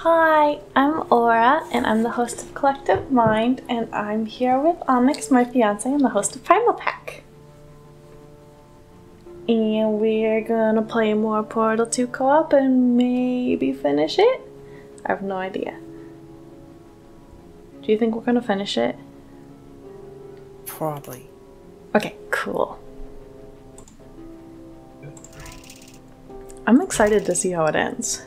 Hi, I'm Aura, and I'm the host of Collective Mind, and I'm here with Onyx, my fiance, and the host of Primal Pack. And we're gonna play more Portal 2 co op and maybe finish it? I have no idea. Do you think we're gonna finish it? Probably. Okay, cool. I'm excited to see how it ends.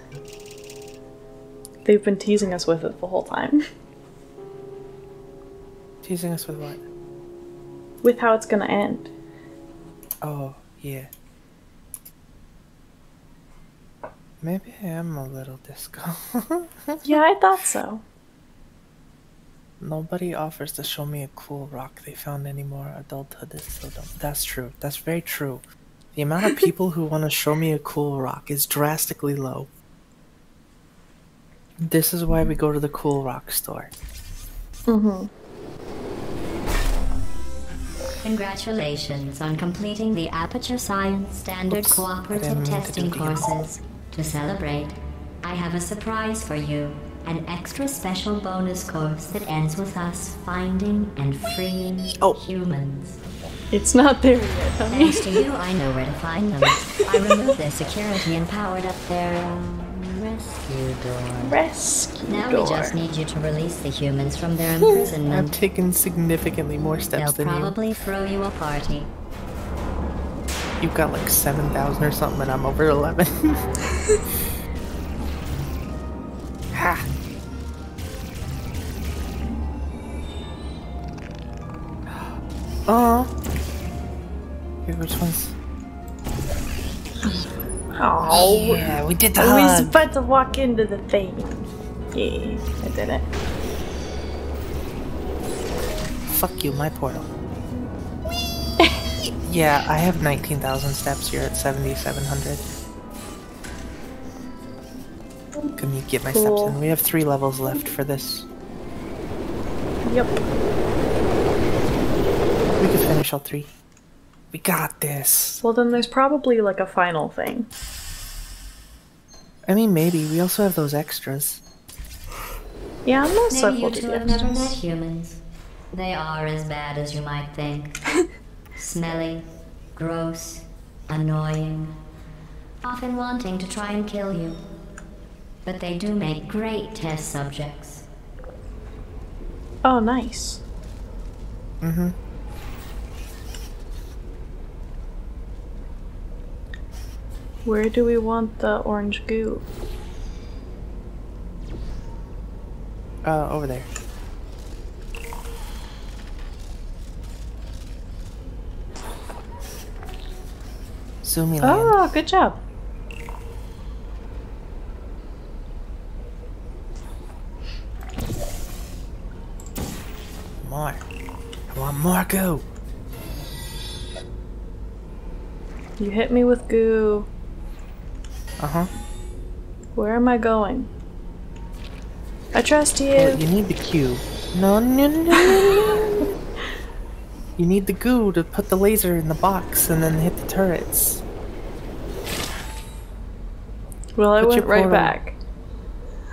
They've been teasing us with it the whole time. Teasing us with what? With how it's gonna end. Oh, yeah. Maybe I am a little disco. Yeah, I thought so. Nobody offers to show me a cool rock they found anymore. Adulthood is so dumb. That's true. That's very true. The amount of people who want to show me a cool rock is drastically low. This is why we go to the cool rock store. Mm-hmm. Congratulations on completing the Aperture Science Standard Oops, Cooperative didn't mean to Testing do it again. courses. To celebrate, I have a surprise for you. An extra special bonus course that ends with us finding and freeing Oh. humans. It's not there yet, honey. Thanks to you, I know where to find them. I removed their security and powered up their um, rescue door. Rescue Now door. we just need you to release the humans from their imprisonment. I've imprisonment. taken significantly more steps They'll than you. probably throw you a party. You've got like 7,000 or something, and I'm over 11. ha! Oh. Okay, which one's? Oh, Yeah, we did the oh, I was about to walk into the thing. Yeah, I did it. Fuck you, my portal. yeah, I have 19,000 steps. You're at 7,700. Can you get my steps in? We have three levels left for this. Yep. We could finish all three. We got this. Well, then there's probably like a final thing. I mean, maybe. We also have those extras. Yeah, I'm not Maybe so you two the have never met humans. They are as bad as you might think. Smelly, gross, annoying, often wanting to try and kill you. But they do make great test subjects. Oh, nice. Mm-hmm. Where do we want the orange goo? Uh, over there. Zoomy land. Oh, good job. More. I want more goo. You hit me with goo. Uh-huh. Where am I going? I trust you. You need the cube. No, no, no, no. You need the goo to put the laser in the box and then hit the turrets. well, I put went right back.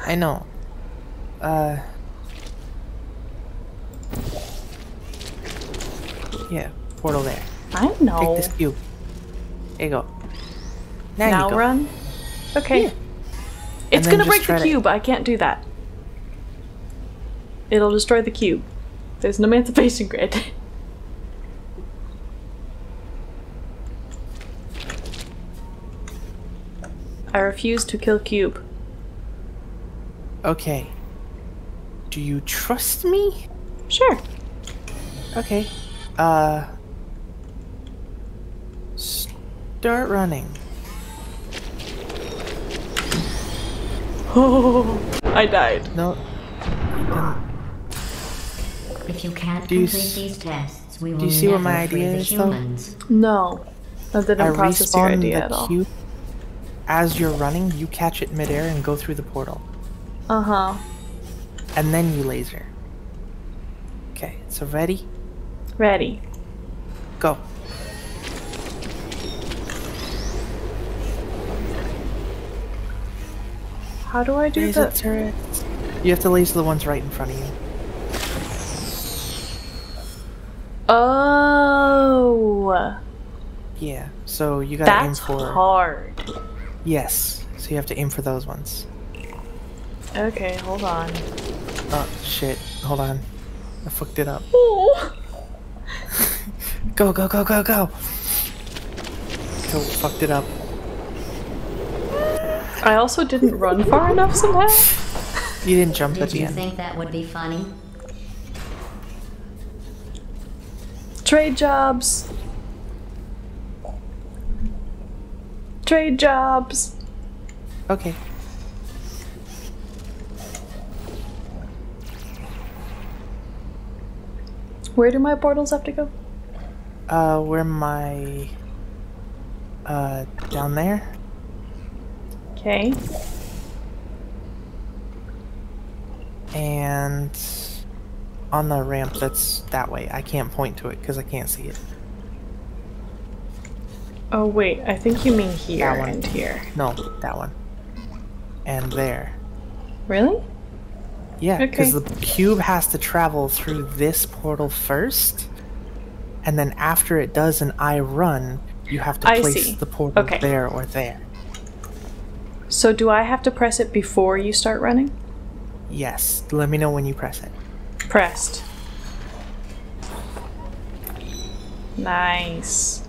I know. Uh. Yeah, portal there. I know. Take this cube. There you go. Now, now you go. run? Okay. Yeah. It's gonna break the to- cube. I can't do that. It'll destroy the cube. There's an emancipation grid. I refuse to kill cube. Okay. Do you trust me? Sure. Okay. Uh. Start running. Oh, I died. No. you didn't. If you can't Do you complete s- these tests, we will do you see what never my free idea the is, though? humans. No. That didn't I process your idea the at all. cube. As you're running, you catch it midair and go through the portal. Uh huh. And then you laser. Okay, so ready? Ready. Go. How do I do Laser that? turrets. You have to laser the ones right in front of you. Oh, Yeah. So you gotta aim that's for. hard. Yes. So you have to aim for those ones. Okay, hold on. Oh shit. Hold on. I fucked it up. Oh. Go, go, go, go, go! So fucked it up. I also didn't run far enough somehow. You didn't jump at the end. Did the you think that would be funny? Trade jobs. Trade jobs. Okay. Where do my portals have to go? Uh, where my. Uh, down there? Okay. And. On the ramp that's that way. I can't point to it because I can't see it. Oh wait, I think you mean here That one. and here. No, that one. And there. Really? Yeah, because Okay. the cube has to travel through this portal first, and then after it does an I run, you have to I place see. the portal Okay. there or there. So do I have to press it before you start running? Yes, let me know when you press it. Pressed. Nice.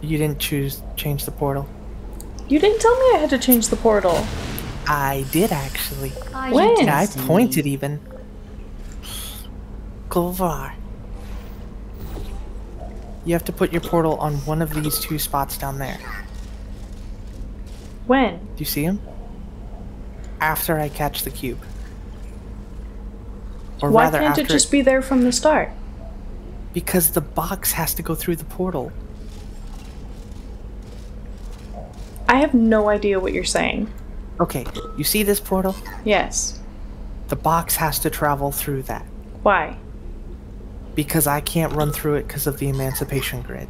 You didn't choose change the portal. You didn't tell me I had to change the portal. I did actually. Are When? you And I pointed even. Go far. You have to put your portal on one of these two spots down there. When? Do you see him? After I catch the cube. Or Why rather, can't it just be there from the start? because the box has to go through the portal. I have no idea what you're saying. Okay, you see this portal? Yes. The box has to travel through that Why? because I can't run through it because of the emancipation grid.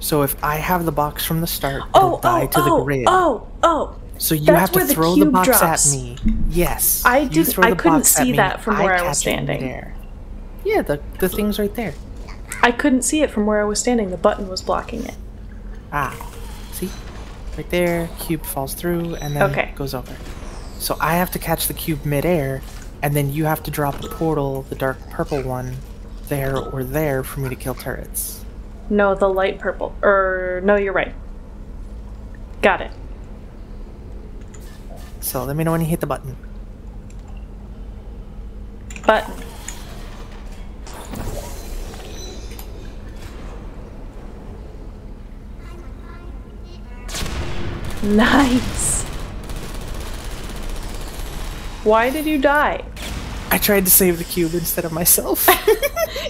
So if I have the box from the start, it'll Oh, die oh, to the oh, grid. oh, oh. so you that's have to the throw the box drops. at me. Yes. I did- throw I couldn't see that from where I was standing. midair. Yeah, the the thing's right there. I couldn't see it from where I was standing. The button was blocking it. Ah, see? Right there, cube falls through and then Okay. goes over. So I have to catch the cube midair, and then you have to drop a portal, the dark purple one, there or there for me to kill turrets. No, the light purple. Er, no, you're right. Got it. So let me know when you hit the button. Button. Nice. Why did you die? I tried to save the cube instead of myself.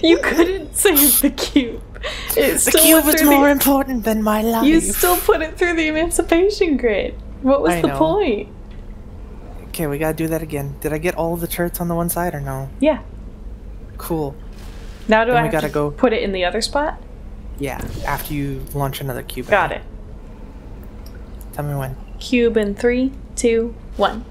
You couldn't save the cube. It the cube is more the- important than my life. You still put it through the emancipation grid. What was I the know. point? Okay, we gotta do that again. Did I get all of the turrets on the one side or no? Yeah. Cool. Now do Then I we have gotta to go- put it in the other spot? Yeah, after you launch another cube. Got it. Tell me when. Cube in three, two, one.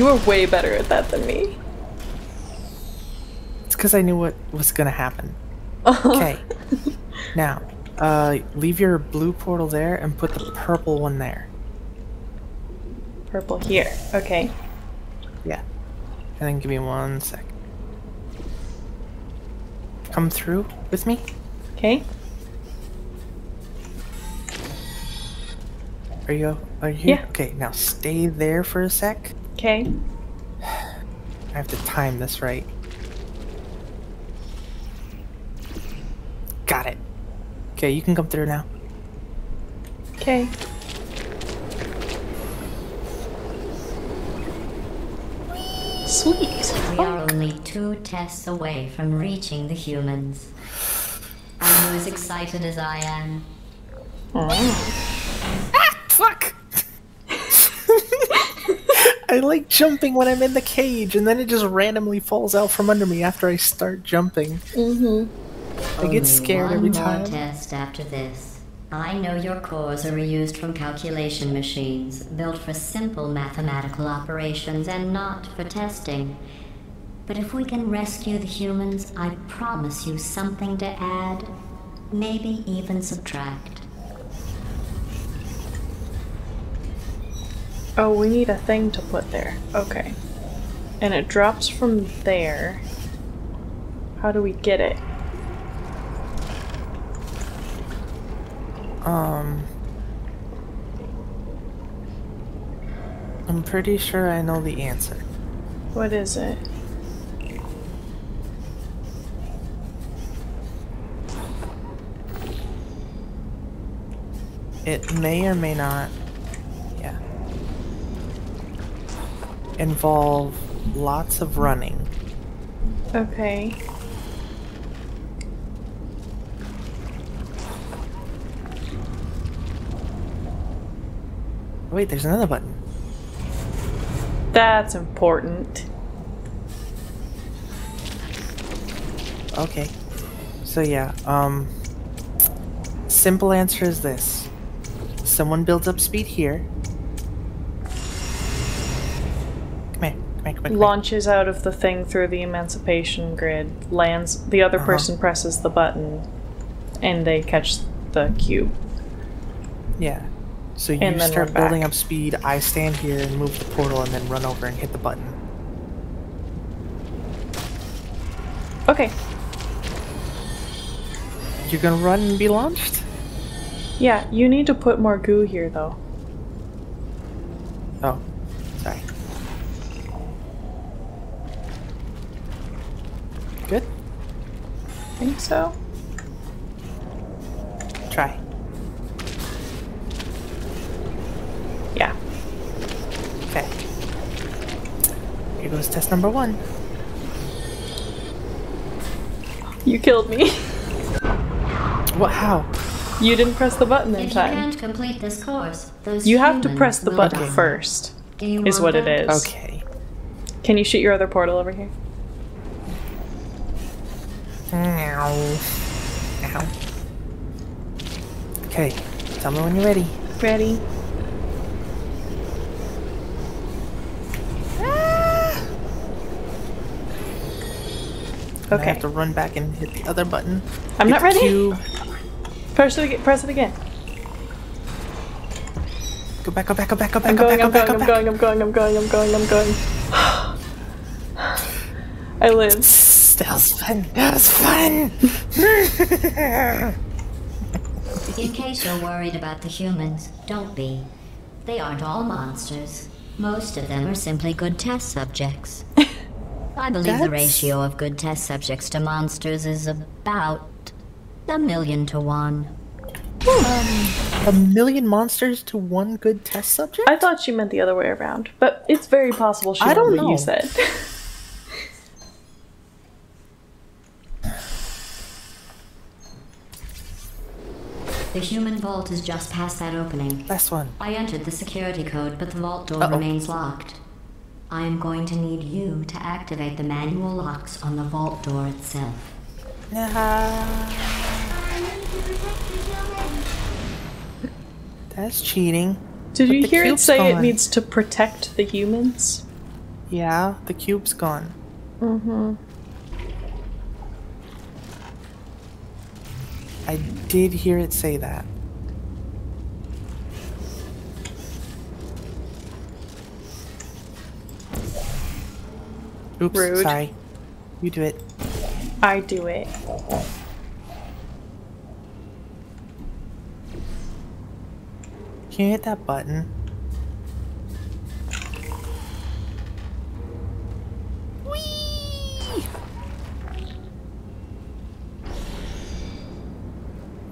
You were way better at that than me. It's because I knew what was gonna happen. Okay. now, uh, leave your blue portal there and put the purple one there. Purple here. Okay. Yeah. And then give me one sec. Come through with me. Okay. Are you? Are you? Yeah. Okay. Now stay there for a sec. Okay. I have to time this right. Got it. Okay, you can come through now. Okay. Sweet. We are only two tests away from reaching the humans. Are you as excited as I am? Fuck! I like jumping when I'm in the cage, and then it just randomly falls out from under me after I start jumping. Mm-hmm. I get scared one every more time. test after this. I know your cores are reused from calculation machines, built for simple mathematical operations and not for testing. But if we can rescue the humans, I promise you something to add. Maybe even subtract. Oh, we need a thing to put there. Okay. And it drops from there. How do we get it? Um. I'm pretty sure I know the answer. What is it? It may or may not, involve lots of running. Okay. Wait, there's another button. That's important. Okay. So yeah, um simple answer is this. Someone builds up speed here. Come here. Launches out of the thing through the emancipation grid, lands, the other Uh-huh. person presses the button, and they catch the cube. Yeah. So you start run back. building up speed, I stand here and move the portal and then run over and hit the button. Okay. You're gonna run and be launched? Yeah, you need to put more goo here, though. Oh, sorry. Good. Think so? Try. Yeah. Okay. Here goes test number one. You killed me. What? How? you didn't press the button in If you time. can't complete this course, those You have to press the button die. first, is what it that? is. Okay. Can you shoot your other portal over here? Ow. Ow. Okay. Tell me when you're ready. Ready? Ah. I Okay. have to run back and hit the other button. I'm Hit not ready. Press it again. Press it again. Go back, go back, go back, go back, I'm go going, back, I'm go back, I'm going, I'm going, I'm going, I'm going, I'm going. I live. That was fun. That was fun. In case you're worried about the humans, don't be. They aren't all monsters. Most of them are simply good test subjects. I believe the ratio of good test subjects to monsters is about a million to one. Hmm. A million monsters to one good test subject? I thought she meant the other way around, but it's very possible she I meant don't what you said. The human vault is just past that opening. Last one. I entered the security code, but the vault door Uh-oh. remains locked. I am going to need you to activate the manual locks on the vault door itself. That's cheating. Did But you hear it cube's say it needs to protect the humans? Yeah, the cube's gone. Mm-hmm. I did hear it say that. Oops, Rude. sorry. You do it. I do it. Can you hit that button?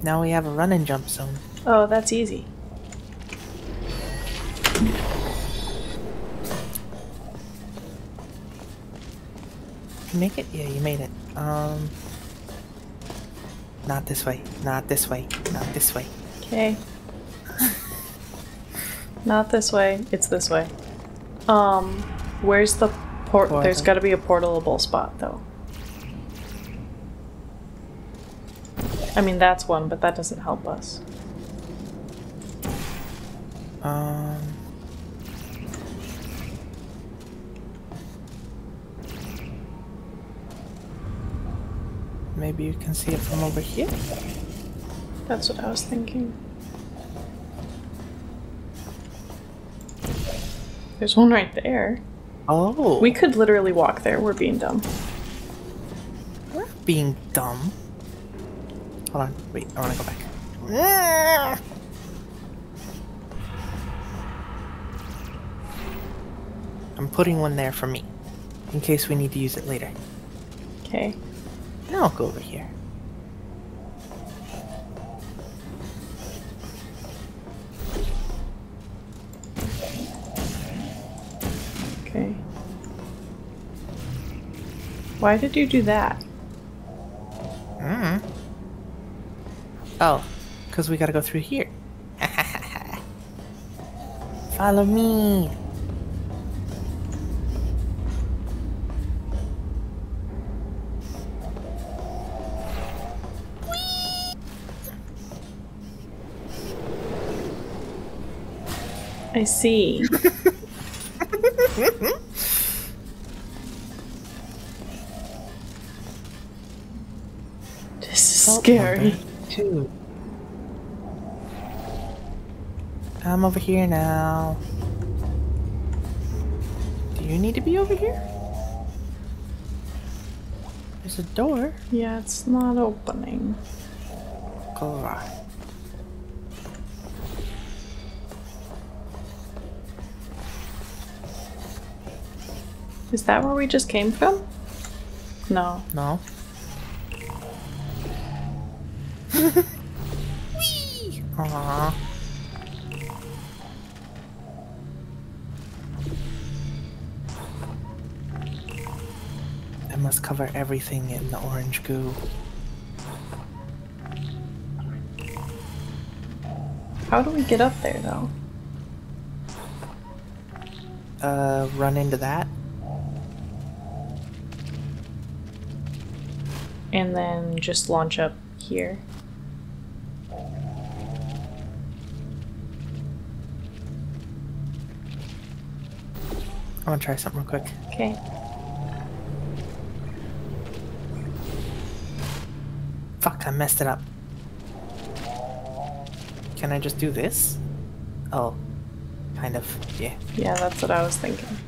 Now we have a run and jump zone. Oh, that's easy. You make it? Yeah, you made it. Um, not this way. Not this way. Not this way. Okay. Not this way, it's this way. Um, where's the port? There's got to be a portalable spot, though. I mean, that's one, but that doesn't help us. Um. Maybe you can see it from over here? That's what I was thinking. There's one right there. Oh. We could literally walk there. We're being dumb. We're being dumb. Hold on. Wait, I want to go back. I'm putting one there for me. In case we need to use it later. Okay. Now I'll go over here. Okay. Why did you do that? Oh, because we gotta go through here. Follow me. I see. this is scary. Two. I'm over here now. Do you need to be over here? There's a door. Yeah, it's not opening. Go. Is that where we just came from? No. No. Whee! Aww. I must cover everything in the orange goo. How do we get up there though? Uh, run into that. And then just launch up here. I want to try something real quick. Okay. Fuck, I messed it up. Can I just do this? Oh, kind of, yeah. Yeah, that's what I was thinking.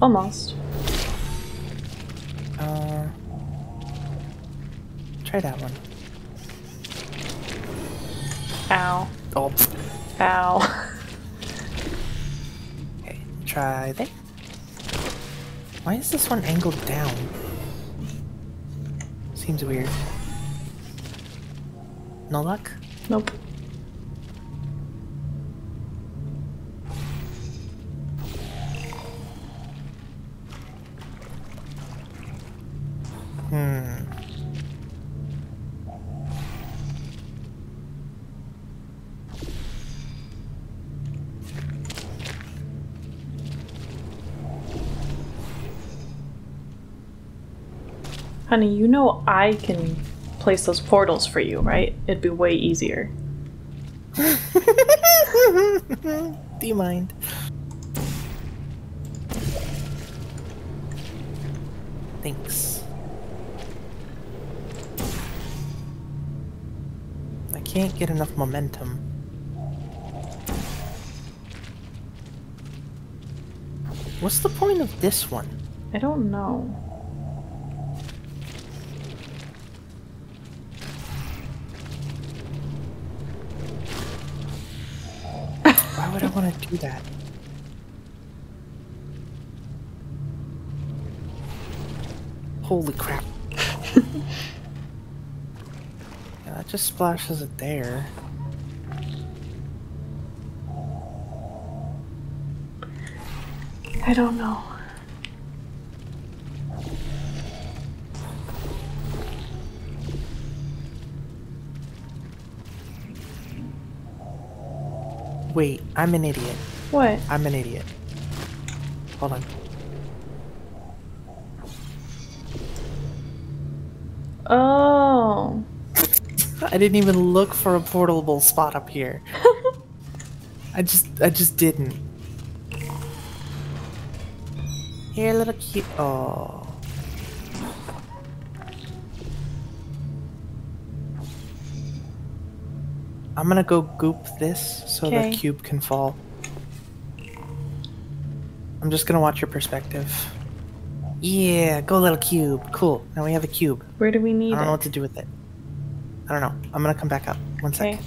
Almost. Uh, try that one. Ow. Oh. Ow. try that. Why is this one angled down? Seems weird. No luck? nope. Honey, you know I can place those portals for you, right? It'd be way easier. Do you mind? Thanks. I can't get enough momentum. What's the point of this one? I don't know. To do that? Holy crap. yeah, that just splashes it there. I don't know. Wait, I'm an idiot. What? I'm an idiot. Hold on. Oh. I didn't even look for a portable spot up here. I just I just didn't. Here, little cute. Oh. I'm gonna go goop this so Okay. the cube can fall. I'm just gonna watch your perspective. Yeah, go little cube. Cool. Now we have a cube. Where do we need I don't know what to do with it. I don't know. I'm gonna come back up. One Okay. second.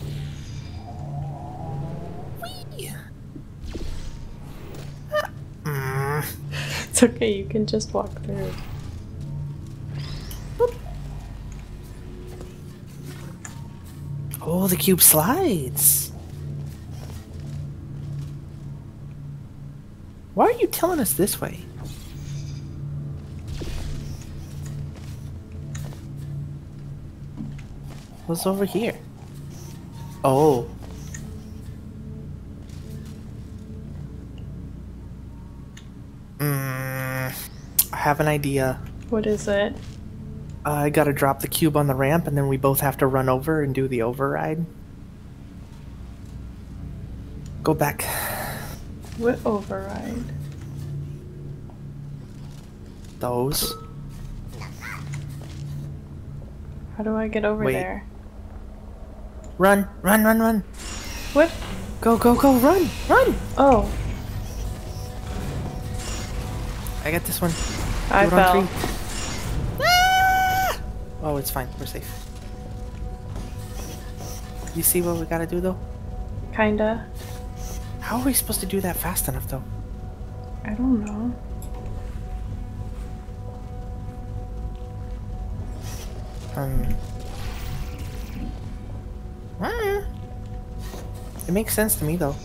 Mm. It's okay, you can just walk through. Oh, the cube slides. Why are you telling us this way? What's over here? Oh. Mm, I have an idea. What is it? I gotta drop the cube on the ramp and then we both have to run over and do the override. Go back. What override? Those. How do I get over Wait. there? Run, run, run, run. What? Go, go, go, run, run. Oh, I got this one. I on fell. Ah! Oh, it's fine. We're safe. You see what we gotta do though? Kinda. How are we supposed to do that fast enough though? I don't know. Um. ah. It makes sense to me though.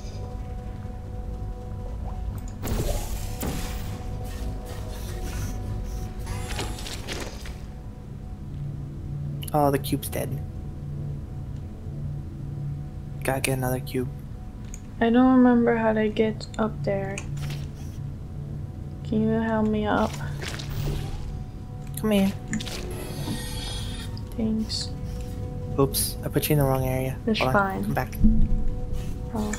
Oh, the cube's dead. Gotta get another cube. I don't remember how to get up there. Can you help me up? Come here. Thanks. Oops, I put you in the wrong area. It's Hold on, fine. Come back. Oh.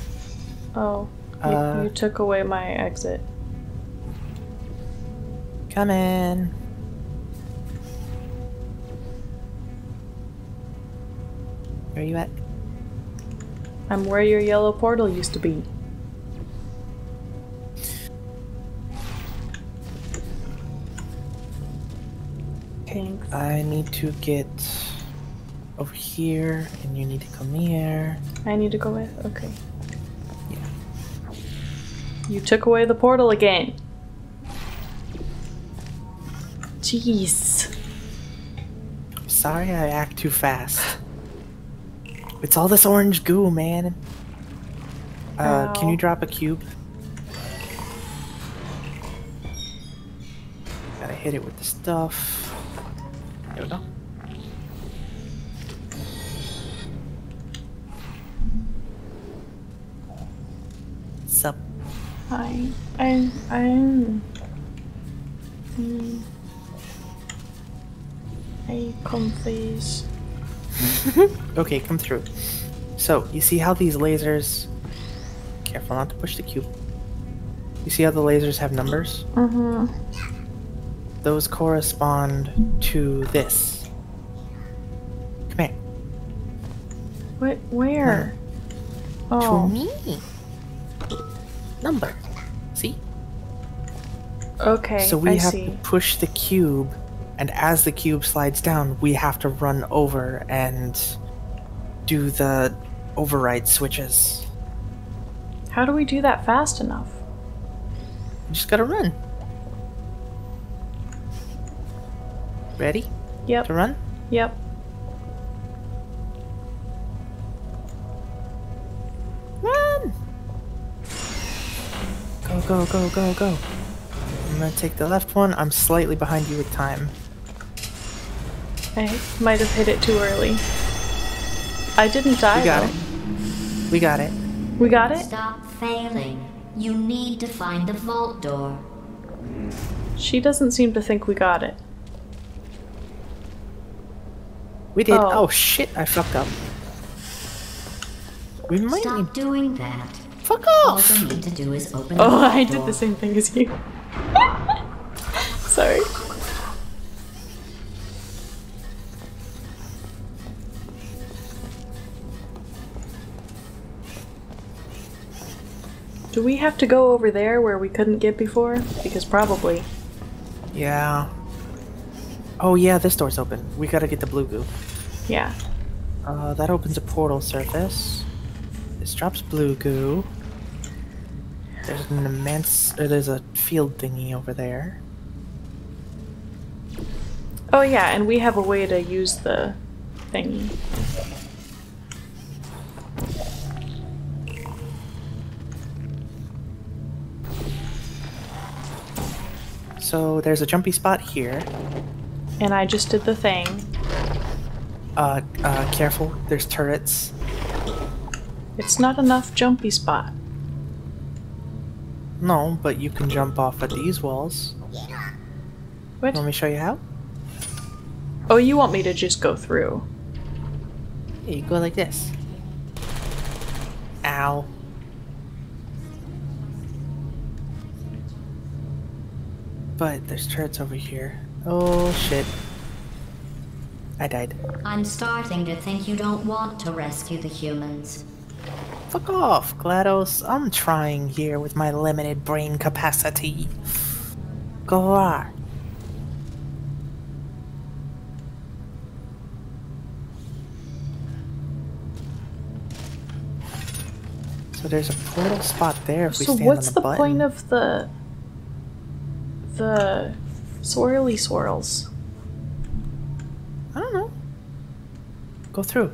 Oh. You, Uh, you took away my exit. Come in. Where are you at? I'm where your yellow portal used to be. Thanks. I need to get over here, and you need to come here. I need to go with? Okay. Yeah. You took away the portal again. Jeez. I'm sorry I act too fast. It's all this orange goo, man. Uh, can you drop a cube? Gotta hit it with the stuff. There we go. Sup? Hi. I. I. I'm. Hmm. I come please. Okay, come through. So, you see how these lasers... Careful not to push the cube. You see how the lasers have numbers? Mm-hmm. Those correspond to this. Come here. What? Where? To Oh. me. Number. See? Okay. so we I have see. to push the cube, and as the cube slides down, we have to run over and do the override switches. How do we do that fast enough? You just gotta run. Ready Yep. to run? Yep. Run! Go, go, go, go, go. I'm gonna take the left one. I'm slightly behind you with time. I might have hit it too early. I didn't die We got though. it. We got it. We got it? Stop failing. You need to find the vault door. She doesn't seem to think we got it. We did. Oh. Oh, shit! I fucked up. We might need. Stop doing that. Fuck off! All off! you need to do is open Oh, the vault I did door. the same thing as you. Sorry. Do we have to go over there where we couldn't get before? Because probably. Yeah. Oh yeah, this door's open. We gotta get the blue goo. Yeah. Uh, that opens a portal surface. This drops blue goo. There's an immense. Or there's a field thingy over there. Oh yeah, and we have a way to use the thingy. So there's a jumpy spot here. And I just did the thing. Uh, uh, careful. There's turrets. It's not enough jumpy spot. No, but you can jump off at these walls. What? Want me show you how? Oh, you want me to just go through? Yeah, you go like this. Ow. But there's turrets over here. Oh shit. I died. I'm starting to think you don't want to rescue the humans. Fuck off, GLaDOS. I'm trying here with my limited brain capacity. Go on. So there's a portal spot there if we So stand what's on the the, point of the the swirly swirls? I don't know. Go through.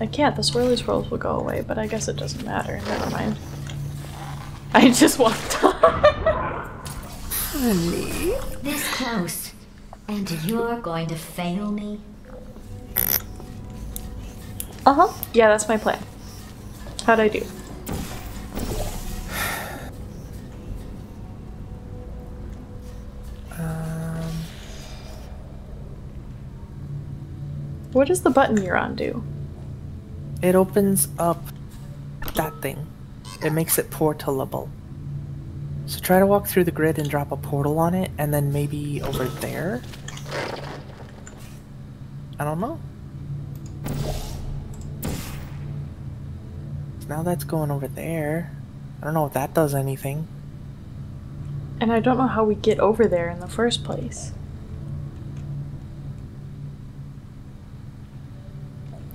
I can't. The swirly swirls will go away, but I guess it doesn't matter. Never mind. I just walked on. This close. And you're going to fail me? uh huh. Yeah, that's my plan. How'd I do? What does the button you're on do? it opens up that thing. It makes it portalable. So try to walk through the grid and drop a portal on it, and then maybe over there? I don't know. Now that's going over there. I don't know if that does anything. And I don't know how we get over there in the first place.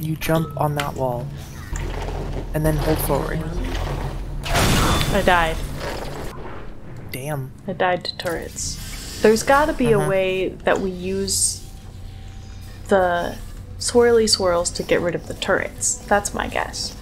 You jump on that wall. And then hold forward. I died. Damn. I died to turrets. There's gotta be Uh-huh. a way that we use the swirly swirls to get rid of the turrets. That's my guess.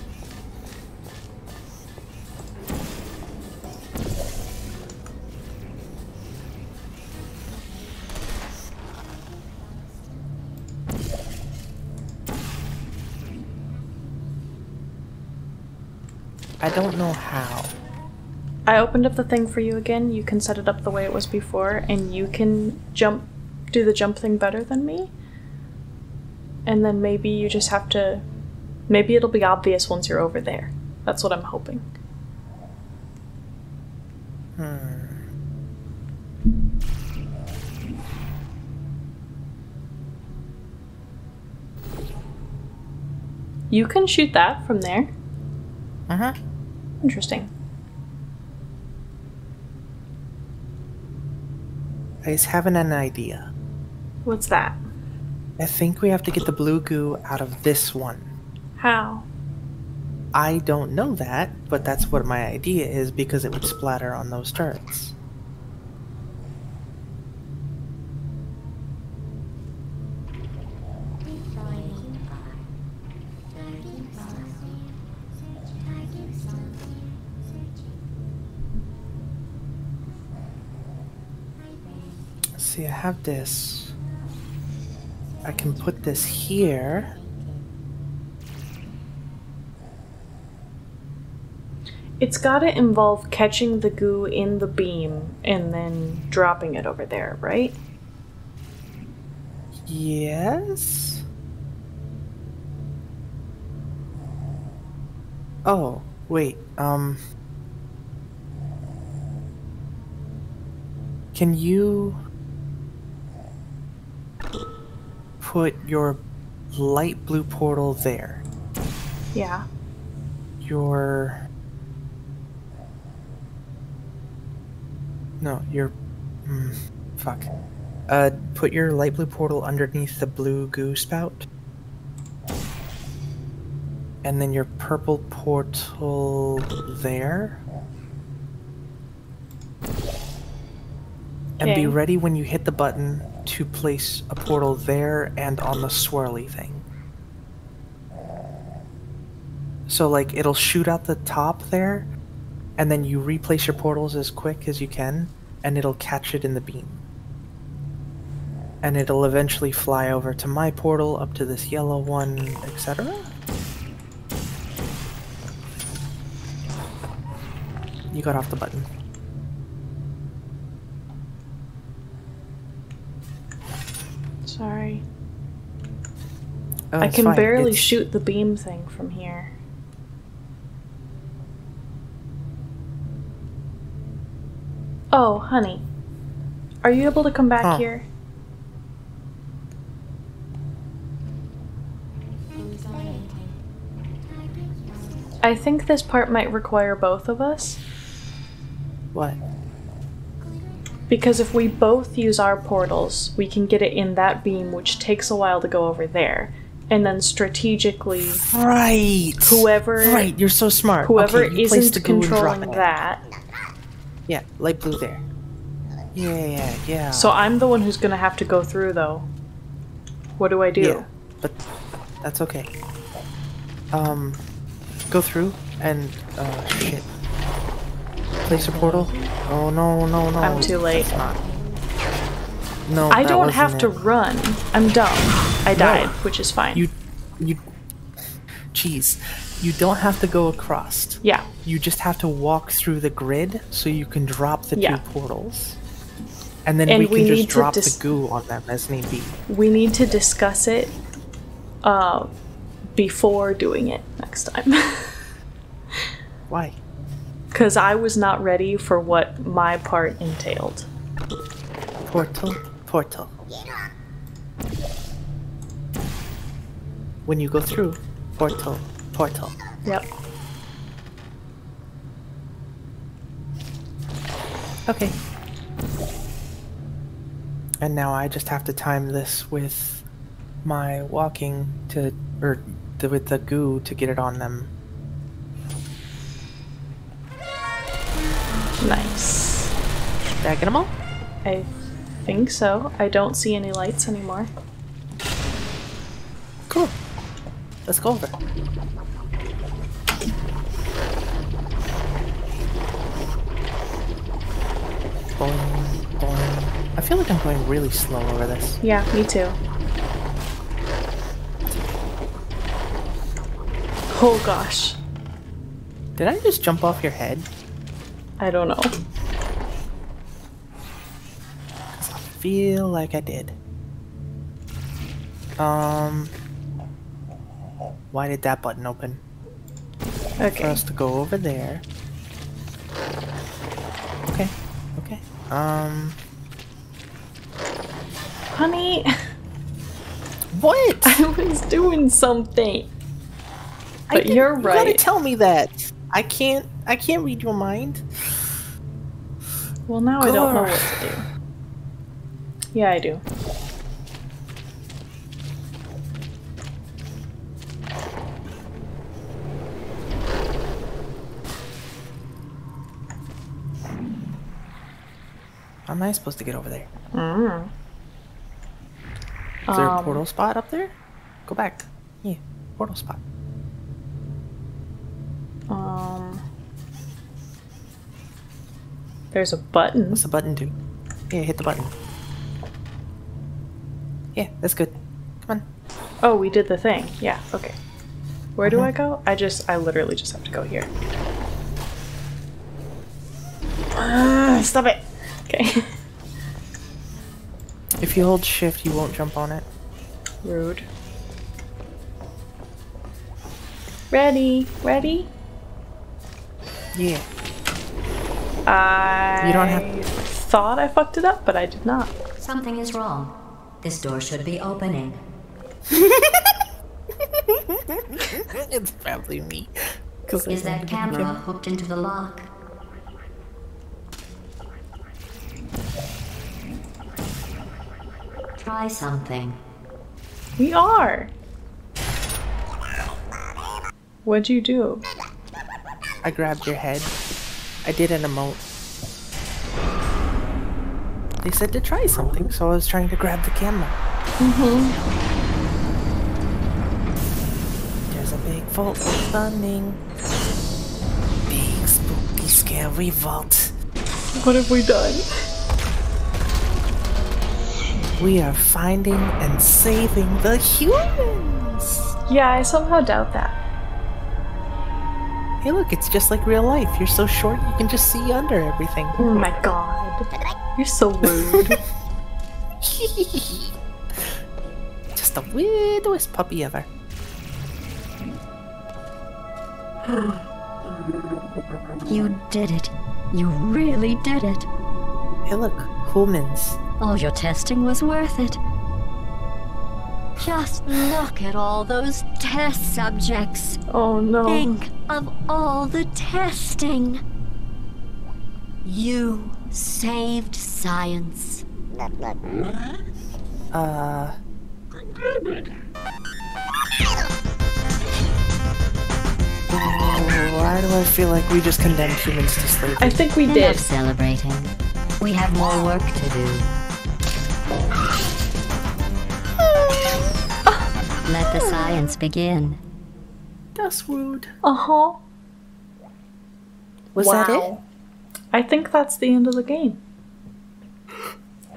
I don't know how. I opened up the thing for you again. You can set it up the way it was before, and you can jump, do the jump thing better than me. And then maybe you just have to. Maybe it'll be obvious once you're over there. That's what I'm hoping. Hmm. You can shoot that from there. Uh huh. Interesting. I was having an idea. What's that? I think we have to get the blue goo out of this one. How? I don't know that, but that's what my idea is because it would splatter on those turrets. See, I have this. I can put this here. It's gotta involve catching the goo in the beam and then dropping it over there, right? Yes. Oh, wait. Um Can you put your light blue portal there? Yeah. Your No, your mm, fuck. Uh put your light blue portal underneath the blue goo spout. And then your purple portal there. Okay. And be ready when you hit the button to place a portal there and on the swirly thing. So like it'll shoot out the top there, and then you replace your portals as quick as you can, and it'll catch it in the beam. And it'll eventually fly over to my portal, up to this yellow one, etc. You got off the button. Sorry. Oh, I can fine. barely It's- shoot the beam thing from here. Oh, honey. Are you able to come back Huh. here? I think this part might require both of us. What? Because if we both use our portals, we can get it in that beam, which takes a while to go over there. And then strategically, Right. whoever Right. You're so smart. whoever Okay, isn't the goo and controlling that. Yeah, light blue there. Yeah, yeah, yeah. So I'm the one who's gonna have to go through, though. What do I do? Yeah, but that's okay. Um, go through and uh, shit. Place a portal. Oh no, no, no. I'm too late. No, I don't have to run. I'm dumb. I died, which is fine. You, you. Jeez, you don't have to go across. yeah, You just have to walk through the grid so you can drop the Yeah. two portals. And then And we we can just drop the goo on them as need be. we need to discuss it uh, before doing it next time. Why? Because I was not ready for what my part entailed. Portal, portal. When you go through, portal, portal. Yep. Okay. And now I just have to time this with my walking to, or the, with the goo to get it on them. Nice. Did I get them all? I think so. I don't see any lights anymore. Cool. Let's go over. Boing, boing. I feel like I'm going really slow over this. Yeah, me too. Oh gosh. Did I just jump off your head? I don't know. I feel like I did. Um. Why did that button open? Okay. For us to go over there. Okay. Okay. Um. Honey, What? I was doing something. But you're right. You gotta tell me that. I can't. I can't read your mind. Well, now I don't know what to do. Yeah, I do. How am I supposed to get over there? Mm. Is there a Um, portal spot up there? Go back. Yeah, portal spot. There's a button. What's the button do? Yeah, hit the button. Yeah, that's good. Come on. Oh, we did the thing. Yeah, okay. Where do Mhm. I go? I just, I literally just have to go here. Ah, stop it. Okay. If you hold shift, you won't jump on it. Rude. Ready? Ready? Yeah. I You don't have- thought I fucked it up, but I did not. Something is wrong. This door should be opening. it's probably me. Cause I Is that camera have- hooked into the lock? Try something. We are. What'd you do? I grabbed your head. I did an emote. They said to try something, so I was trying to grab the camera. Mm-hmm. There's a big vault stunning. Big spooky scary vault. What have we done? We are finding and saving the humans. Yeah, I somehow doubt that. Hey, look, it's just like real life. You're so short, you can just see under everything. Oh my god. You're so rude. just the weirdest puppy ever. You did it. You really did it. Hey, look, humans. All your testing was worth it. Just look at all those test subjects. oh no. Think of all the testing. You saved science. Uh. Why do I feel like we just condemned humans to slavery? I think we Enough did. celebrating. We have more work to do. Let the science begin. That's rude. Uh huh. Was that it? I think that's the end of the game.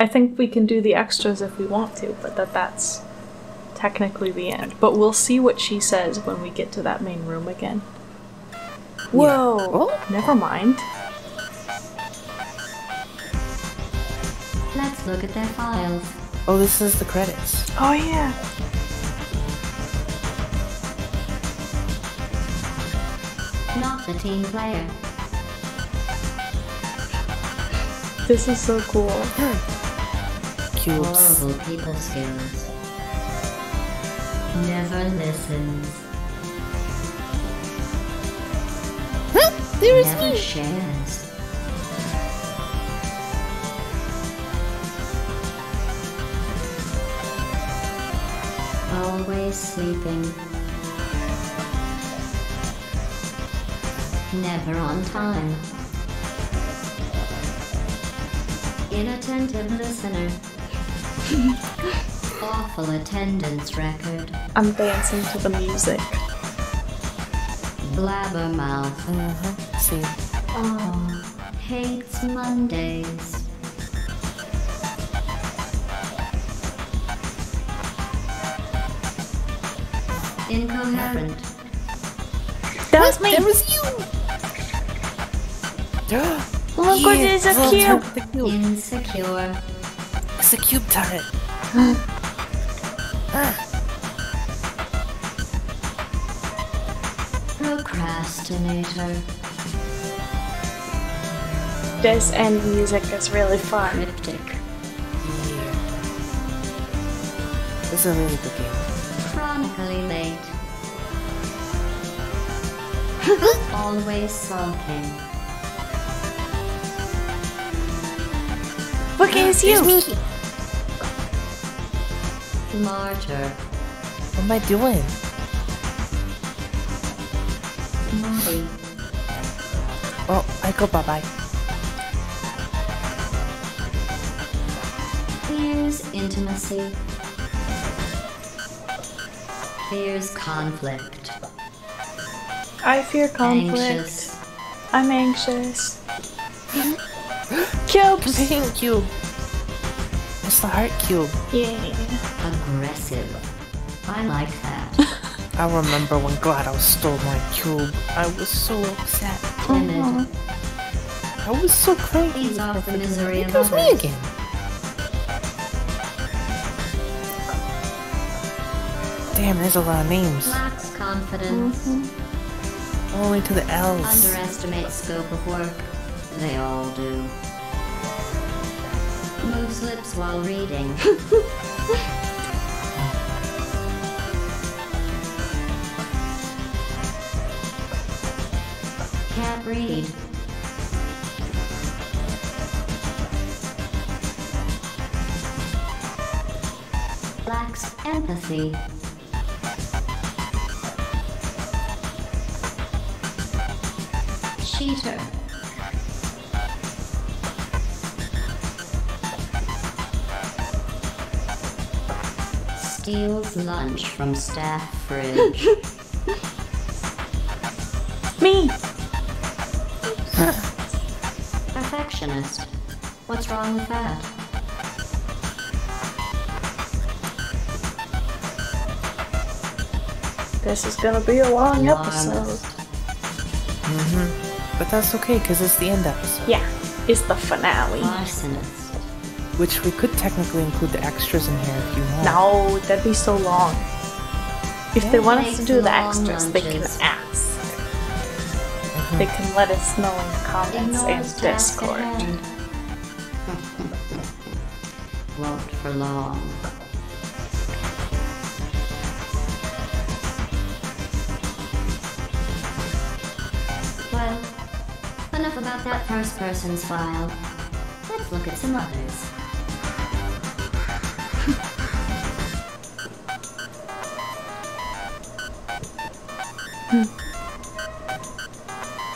I think we can do the extras if we want to, but that that's technically the end. But we'll see what she says when we get to that main room again. Whoa! Oh. Never mind. Let's look at their files. Oh, this is the credits. Oh yeah. Not the team player. This is so cool. Cubes. Horrible people skills. Never listens. Huh? There is Never me. shares. Always sleeping. Never on time. Inattentive listener. Awful attendance record. I'm dancing to the music. Blabbermouth. Uh-huh. See. Oh, hates Mondays. Incoherent. That was. There was you. Look what is a cube. the cube. Insecure. It's a cube turret. Ah, Procrastinator. This end music is really fun. Cryptic. yeah. This is a really good game. Chronically late. Always sulking. Look, it's you. Martyr. What am I doing? Moody. Oh, I go bye bye. Fears intimacy. Fears conflict. I fear conflict. Anxious. I'm anxious. Cubes. Pink cube. It's the heart cube. Yeah. Aggressive. I like that. I remember when GLaDOS stole my cube. I was so upset. Mm-hmm. Timid. That was so great. Ease off the misery It of was me again. Damn, there's a lot of names. Lacks confidence. Mm-hmm. Only to the L's. Underestimate scope of work. They all do. Moves lips while reading. Can't read. Lacks empathy. Steals lunch from staff fridge. Me! Perfectionist. What's wrong with that? This is gonna be a long Alarmist. episode. Mm-hmm. But that's okay, because it's the end episode. Yeah, it's the finale. Arsonist. Which we could technically include the extras in here if you want. No, that'd be so long. If they want us to do the Long extras, they can lunches. ask. Mm-hmm. They can let us know in the comments and Discord. hand. Won't for long. Well, enough about that first person's file. Let's look at some others.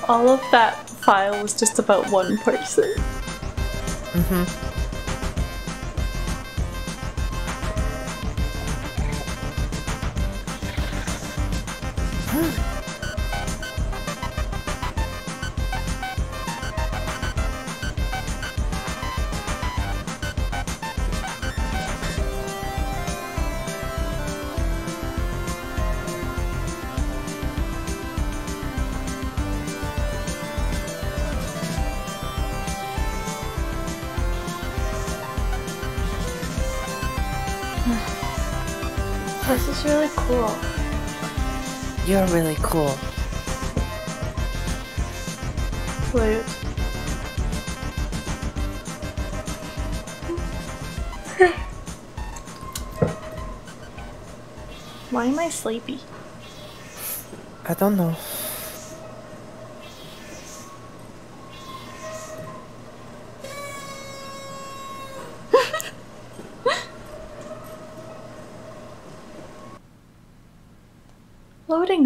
All of that file was just about one person. Mm-hmm. This is really cool. You're really cool. Flute. Why am I sleepy? I don't know.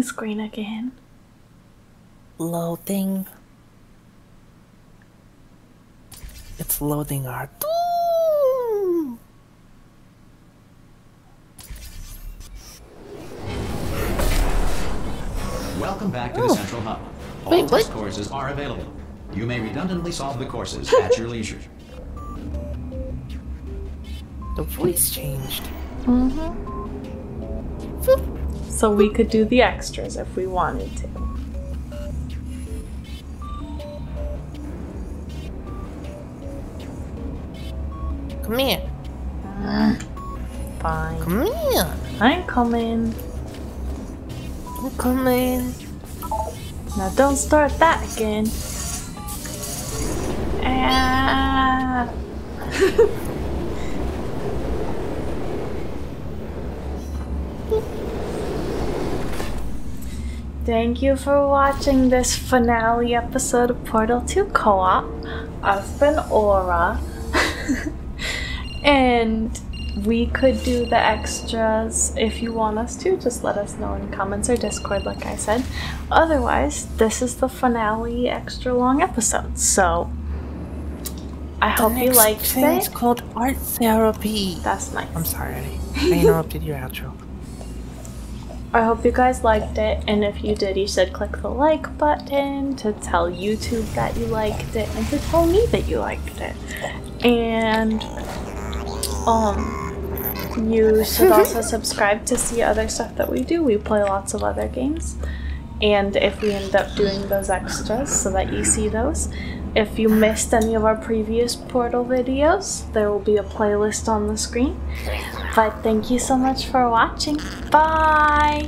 Loading screen again. Loading. It's loading our. Welcome back to the Oh. Central Hub. All Wait, test what? courses are available. You may redundantly solve the courses at your leisure. The voice changed. Mm-hmm. So we could do the extras if we wanted to. Come here. Fine. Come here. I'm coming. I'm coming. Now don't start that again. Ah. Thank you for watching this finale episode of Portal 2 Co-op. I've been Aura. and we could do the extras if you want us to. Just let us know in comments or Discord, like I said. Otherwise, this is the finale extra long episode. So I hope you liked thing it. called art therapy. That's nice. I'm sorry, I, I interrupted your outro. I hope you guys liked it, and if you did, you should click the like button to tell YouTube that you liked it and to tell me that you liked it. And um you should also subscribe to see other stuff that we do. We play lots of other games. And if we end up doing those extras so that you see those, If you missed any of our previous Portal videos, there will be a playlist on the screen. But thank you so much for watching. Bye!